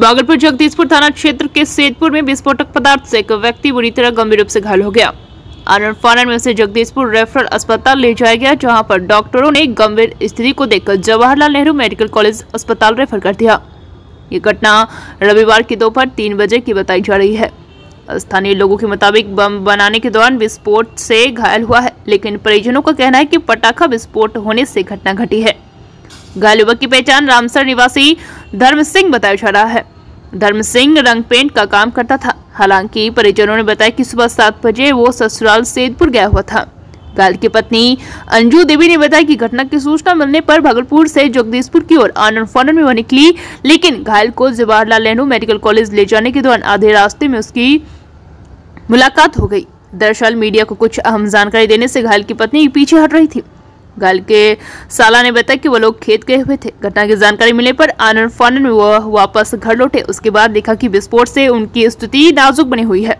भागलपुर जगदीशपुर थाना क्षेत्र के सेदपुर में विस्फोटक पदार्थ से एक व्यक्ति बुरी तरह गंभीर रूप से घायल हो गया। आनंद फानन में उसे जगदीशपुर रेफरल अस्पताल ले जाया गया, जहाँ पर डॉक्टरों ने गंभीर स्थिति को देखकर जवाहरलाल नेहरू मेडिकल कॉलेज अस्पताल रेफर कर दिया। ये घटना रविवार की दोपहर तीन बजे की बताई जा रही है। स्थानीय लोगों के मुताबिक बम बनाने के दौरान विस्फोट से घायल हुआ है, लेकिन परिजनों का कहना है कि पटाखा विस्फोट होने से घटना घटी है। घायल युवक की पहचान रामसर निवासी धर्म सिंह बताया जा रहा है। धर्म सिंह रंग पेंट का काम करता था। हालाँकि परिजनों ने बताया कि सुबह सात बजे वो ससुराल सेदपुर गया हुआ था। घायल की पत्नी अंजू देवी ने बताया कि घटना की सूचना मिलने पर भागलपुर से जगदीशपुर की ओर आनंद फानन में वह निकली, लेकिन घायल को जवाहरलाल नेहरू मेडिकल कॉलेज ले जाने के दौरान आधे रास्ते में उसकी मुलाकात हो गई। दरअसल मीडिया को कुछ अहम जानकारी देने से घायल की पत्नी पीछे हट रही थी। घायल के साला ने बताया कि वो लोग खेत गए हुए थे। घटना की जानकारी मिलने पर आनंद फानन वह वापस घर लौटे। उसके बाद देखा कि विस्फोट से उनकी स्थिति नाजुक बनी हुई है।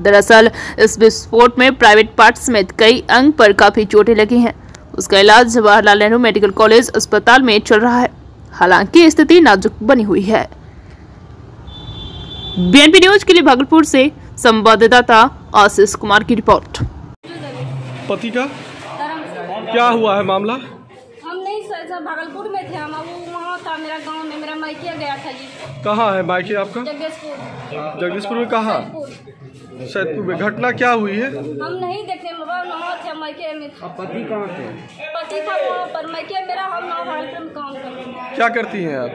दरअसल, इस विस्फोट में प्राइवेट पार्ट समेत कई अंग पर काफ़ी चोटें लगी हैं। उसका इलाज जवाहरलाल नेहरू मेडिकल कॉलेज अस्पताल में चल रहा है। हालाँकि, स्थिति नाजुक बनी हुई है। बीएनपी न्यूज़ के लिए भागलपुर से संवाददाता आशीष कुमार की रिपोर्ट। पति का? क्या हुआ है मामला? हम नहीं सर सर भागलपुर में थे हम। वो वहाँ था मेरा गाँव में मेरा मैकिया गया था जी। कहाँ है मायके आपका? जगदीशपुर जगदीशपुर में कहाँ? सैदपुर। में। घटना क्या हुई है? हम नहीं देखे थे मैके में पति कहाँ थे? पति था वहाँ पर मैके मेरा हम ना भागलपुर में काम करते क्या करती हैं आप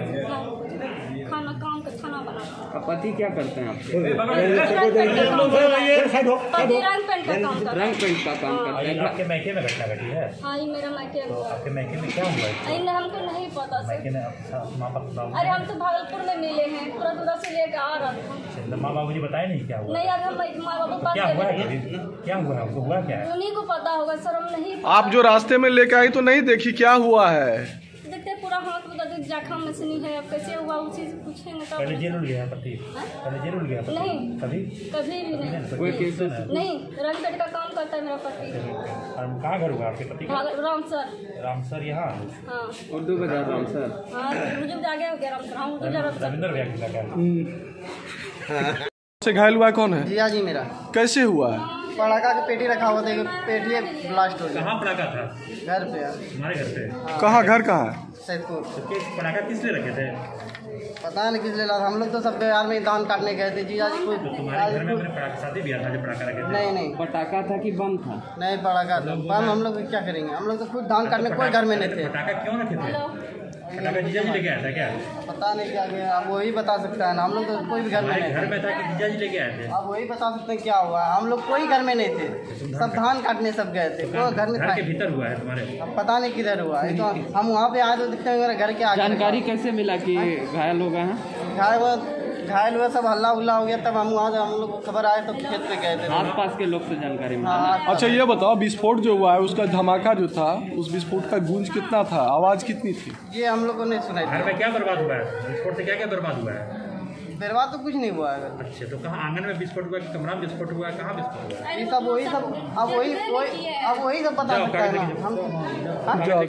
खाना काम का खाना बनाते अब पति क्या करते हैं आपके रंग पेंट का काम करते रंग पेंट का काम करते हैं। आपके मैके में घटना घटी है? हाँ ये मेरा मैके हुआ आपके मैके में क्या हुआ है हमको नहीं पता मैके में माँ बाप अरे हम तो भागलपुर में मिले हैं तुरंत उधर से लेकर आ रहा था तो माँ बाबू जी बताए नहीं क्या हुआ? नहीं अगर हम माँ बाबू क्या हुआ? क्या हुआ? है आपको हुआ क्या? उन्हीं को पता होगा सर हम नहीं आप जो रास्ते में लेके आई तो नहीं देखी क्या हुआ है? देखते पूरा हाथ उधर देख जखम मछली है अब कैसे हुआ उस चीज़ पूछेंगे पहले तब जेल उल गया पति। हाँ? पहले जेल गया पति। नहीं। कभी? कभी भी नहीं। कोई केसेस नहीं। रंगपेट का काम करता है मेरा पति। और कहाँ घर हुआ आपके पति का? भाग- राम सर। रामसर यहाँ? हाँ। उर्दू बाज़ार राम सर। हाँ मुझे आगे हो गया राम सर। हाँ मुझे राम सर। रविंद्र भैया से घायल हुआ कौन है? जिया जी मेरा। कैसे हुआ? है पड़ाका की पेटी रखा हुआ था पेटी ब्लास्ट हो गया। कहाँ पटाखा था? घर पे यार। हमारे घर पे? कहाँ घर कहाँ है? सैदपुर। तो किस किस लिए रखे थे? पता नहीं किस लिए ला था हम लोग तो सब बिहार में धान काटने गए थे जिया जी तो तुम्हारे घर में अपने पटाखा शादी भी था जो पटाखा रखे थे? नहीं नहीं। पटाखा था कि बम था? नहीं पड़ाका था। बम हम लोग क्या करेंगे? हम लोग तो खुद धान काटने कोई घर में नहीं थे। पटाखा क्यों रखे थे? पटाखा लेके आया था क्या? पता नहीं क्या गया। आप वही बता सकता है ना। हम लोग तो कोई भी घर में नहीं घर में था कि जीजा जी लेके आए थे? आप वही बता सकते हैं क्या हुआ। हम लोग कोई घर में नहीं थे। सब धान काटने सब गए थे। कोई घर में था के भीतर हुआ है तुम्हारे? अब पता नहीं किधर हुआ। है तो हम वहाँ पे आए तो दिखते हैं मेरा घर के आगे जानकारी कैसे मिला की घायल हो गए हैं? घायल हुआ घायल हुआ सब हल्ला उल्ला हो गया तब हम वहाँ से हम लोग खबर आए तो खेत पे गए थे। आस पास के लोग से जानकारी मिला। हाँ अच्छा ये बताओ विस्फोट जो हुआ है उसका धमाका जो था उस विस्फोट का गूंज कितना था? आवाज़ कितनी थी? ये हम लोग को नहीं सुनाई घर में क्या बर्बाद हुआ है? विस्फोट से क्या क्या बर्बाद हुआ है? बर्बाद तो कुछ नहीं हुआ है। अच्छा तो कहाँ आँगन में विस्फोट हुआ कि कमरा में विस्फोट हुआ कहाँ विस्फोट हुआ? ये सब वही सब अब वही अब वही सब पता जाओ, है ना। हम हाँ?